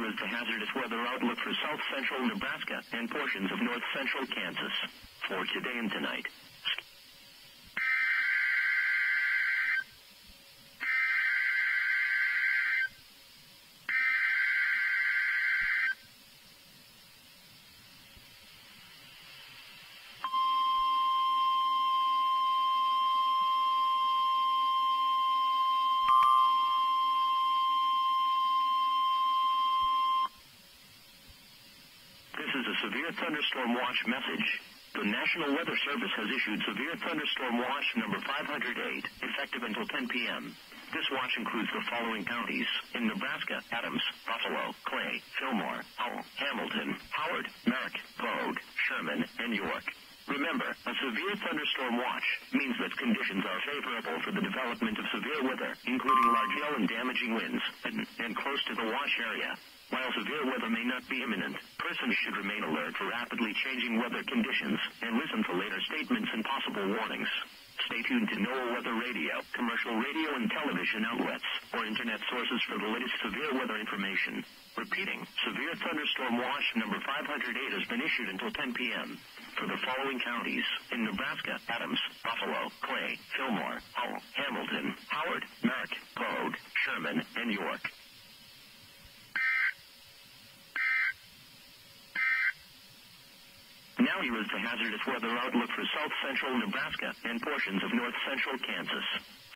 is the hazardous weather outlook for south central Nebraska and portions of north central Kansas for today and tonight. Severe thunderstorm watch message. The National Weather Service has issued severe thunderstorm watch number 508, effective until 10 p.m. This watch includes the following counties in Nebraska, Adams, Buffalo, Clay, Fillmore, Hall, Hamilton, Howard, Merrick, Polk, Sherman, and York. Remember, a severe thunderstorm watch means that conditions are favorable for the development of severe weather, including large hail and damaging winds, and, and close to the watch area. While severe weather may not be imminent, persons should remain alert for rapidly changing weather conditions and listen to later statements and possible warnings. Stay tuned to NOAA Weather Radio, commercial radio and television outlets, or internet sources for the latest severe weather information. Repeating, severe thunderstorm watch number 508 has been issued until 10 p.m. for the following counties in Nebraska, Adams, Buffalo, Clay, Fillmore, Hall, Hamilton, Howard, Merrick, Polk, Sherman, and York. Here is the hazardous weather outlook for south central Nebraska and portions of north central Kansas